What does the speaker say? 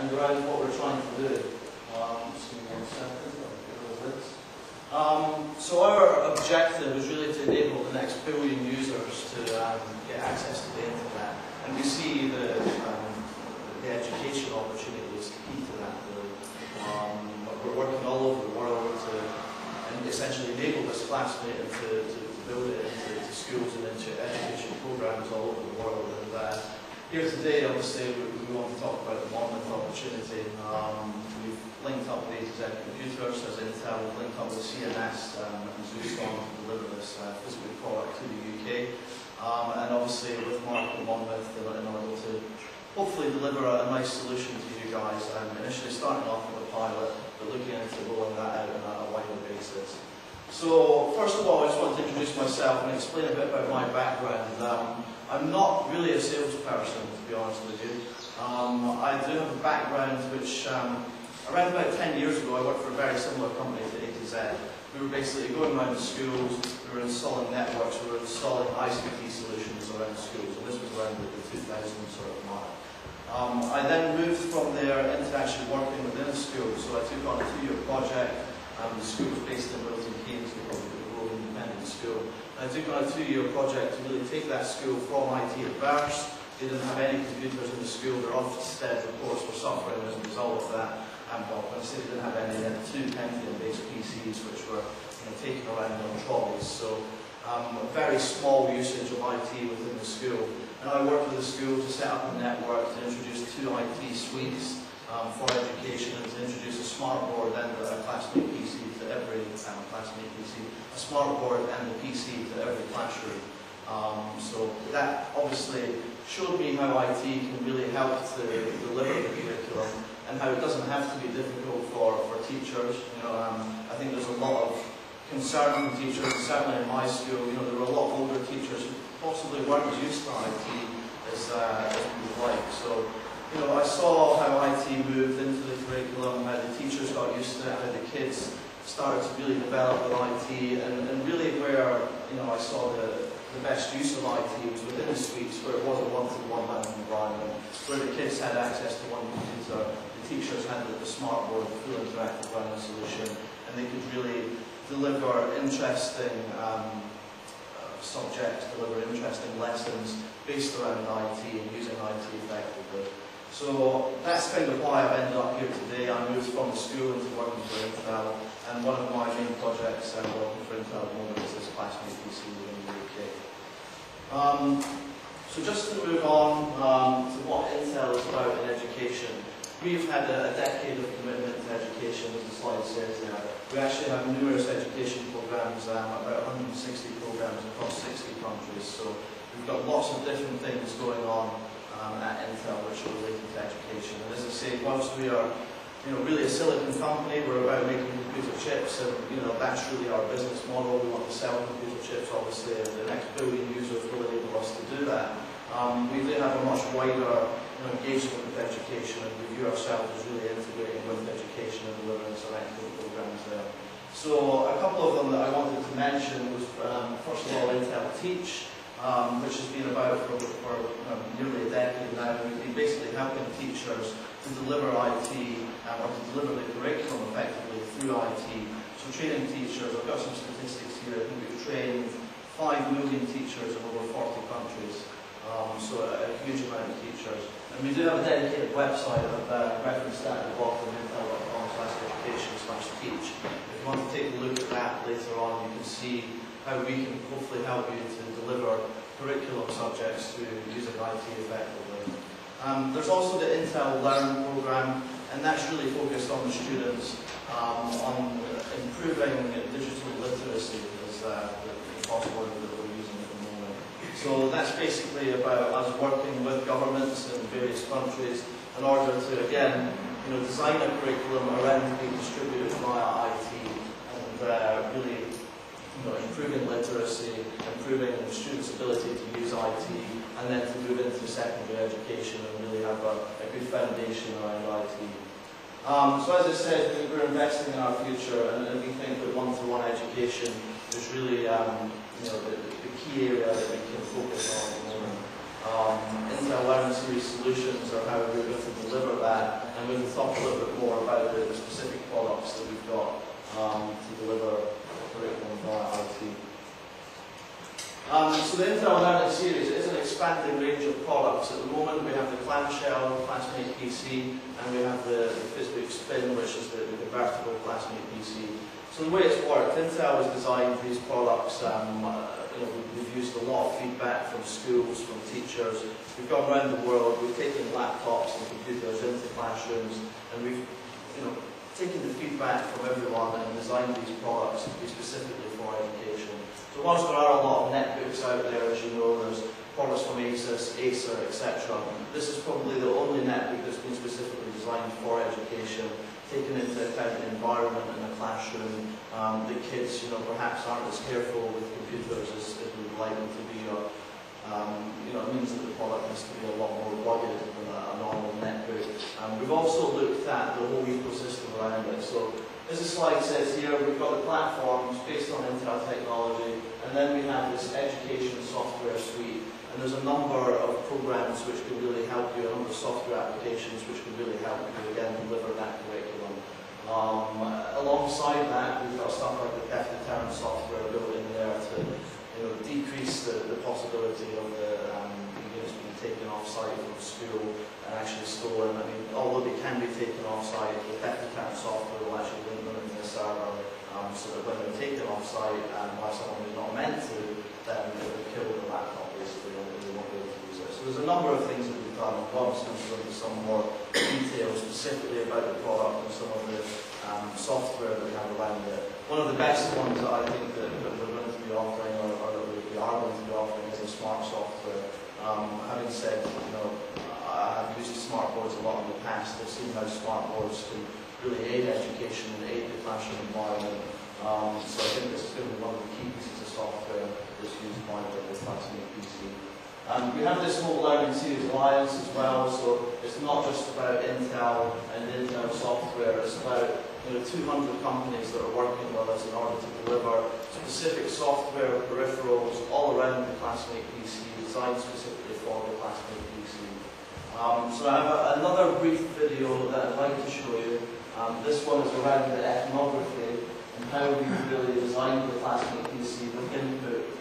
and around what we're trying to do. Um, just give me one second. Um, so our objective is really to enable the next billion users to um, get access to the internet, and we see the, um, the education opportunity is key to that. Um, we're working all over the world to and essentially enable this classmate to, to, build it into, into schools and into education programs all over the world. And uh, here today, obviously, we, we want to talk about the Monmouth opportunity. Um, we've linked up with A to Z Computers as Intel, we've linked up with CMS um, and Zoostorm to deliver this uh, physical product to the UK. Um, and obviously with Mark and Monmouth in order to hopefully deliver a, a nice solution to you guys. Um, initially starting off with a pilot, but looking into rolling that out on a wider basis. So, first of all, I just want to introduce myself and explain a bit about my background. Um, I'm not really a salesperson, to be honest with you. Um, I do have a background which, um, around about 10 years ago, I worked for a very similar company to A to Z. We were basically going around schools, we were installing networks, we were installing ICT solutions around schools, and this was around the, the 2000 sort of mark. Um, I then moved from there into actually working within a school, so I took on a two-year project. Um, the school was based in Milton Keynes, the Royal Independent School. And I took on a two-year project to really take that school from IT at first. They didn't have any computers in the school. Their Ofsted reports were suffering as a result of that. And say they didn't have any, they had two Pentium-based PCs which were you know, taken around on trolleys. So um, very small usage of IT within the school. And I worked with the school to set up a network to introduce two IT suites um, for education to introduce a smart board and a classmate PC to every um, classmate PC, a smart board and a PC to every classroom. Um, so that obviously showed me how IT can really help to deliver the curriculum and how it doesn't have to be difficult for, for teachers. You know, um, I think there's a lot of concern from teachers, certainly in my school, you know, there were a lot of older teachers who possibly weren't used to IT as, uh, as we would like. So, you know, I saw how IT moved into the curriculum, how the teachers got used to it, how the kids started to really develop with IT, and, and really where, you know, I saw the, the best use of IT was within the suites, where it was a one-to-one learning environment, where the kids had access to one computer, the teachers had the, the smart board, the full interactive learning solution, and they could really deliver interesting um, subjects, deliver interesting lessons based around IT and using IT effectively. So that's kind of why I've ended up here today. I moved from the school into working for Intel, and one of my main projects I'm working for Intel at the moment is this classmate PC within the UK. Um, so just to move on um, to what Intel is about in education, we've had a, a decade of commitment to education, as the slide says there. We actually have numerous education programs, um, about 160 programs across 60 countries. So we've got lots of different things going on um, at Intel which are related to education. And as I say, whilst we are you know, really a silicon company, we're about making computer chips and you know, that's really our business model. We want to sell computer chips, obviously, and the next billion users will enable us to do that. Um, we do have a much wider you know, engagement with education and we view ourselves as really integrating with education and delivering selective programs there. So a couple of them that I wanted to mention was, um, first of all, Intel Teach, um, which has been about for, for um, nearly a decade now. We've been basically helping teachers to deliver IT um, or to deliver the curriculum effectively through IT. So training teachers, I've got some statistics here. I think we've trained 5 million teachers in over 40 countries. Um, so a, a, huge amount of teachers. And we do have a dedicated website, I've uh, referenced that at the bottom, intel.com slash education slash teach you want to take later on, you can see how we can hopefully help you to deliver curriculum subjects through using IT effectively. Um, there's also the Intel Learn program, and that's really focused on the students, um, on improving digital literacy is uh, the, the that we're using at the moment. So that's basically about us working with governments in various countries in order to, again, you know, design a curriculum around being distributed via IT uh, really you know, improving literacy, improving students' ability to use IT, and then to move into secondary education and really have a, a good foundation around IT. Um, so as I said, we're investing in our future, and, and we think that one-to-one -one education is really um, you know, the, the, key area that we can focus on at the moment. Um, Intel Learning Series Solutions are how we're going to deliver that, and with talk a little bit more about the the specific products that we've got um, to deliver curriculum via IT. Um, so the Intel Learning Series is an expanding range of products. At the moment we have the clamshell Classmate PC and we have the, the Fizzbook Spin which is the, the convertible Classmate PC. So the way it's worked, Intel has designed these products, um, uh, you know, we- we've used a lot of feedback from schools, from teachers. We've gone around the world, we've taken laptops and computers into classrooms and we've you know, taken the feedback from everyone and designed these products to be specifically for education. So whilst there are a lot of netbooks out there, as you know, there's products from Asus, Acer, etc. This is probably the only netbook that's been specifically designed for education, taking into account the environment in the classroom, um, the kids, you know, perhaps aren't as careful with computers as, we would like them to be, or, um, you know, it means that the product has to be a lot more rugged than netbook. Um, we've also looked at the whole ecosystem around it. So as the slide says here, we've got the platforms based on Intel technology, and then we have this education software suite. And there's a number of programs which can really help you, a number of software applications which can really help you, again, deliver that curriculum. Um, alongside that, we've got stuff like the theft deterrent software built in there to you know, decrease the, the possibility of the um, taken off-site from school and actually stolen. I mean, although they can be taken off-site, the theft software will actually link them into the server um, so that when they're taken off-site and by someone who's not meant to, then will kill the laptop basically and they won't be able to use it. So there's a number of things that we've done. Rob's going to go into some more detail specifically about the product and some of the um, software that we have around it. One of the best ones that I think that, that we're going to be offering or, or that we are going to be offering is the smart software. Um, having said, you know, I have used smart boards a lot in the past. I've seen how smart boards can really aid education and aid the classroom environment. Um, so I think this is going to be one of the key pieces of software that's used by the classroom PC. Um, we have this whole Learning Series Alliance as well, so it's not just about Intel and Intel software, it's about you know, 200 companies that are working with us in order to deliver specific software peripherals all around the Classmate PC, designed specifically for the Classmate PC. Um, so I have a, another brief video that I'd like to show you. Um, this one is around the ethnography and how we really designed the Classmate PC with input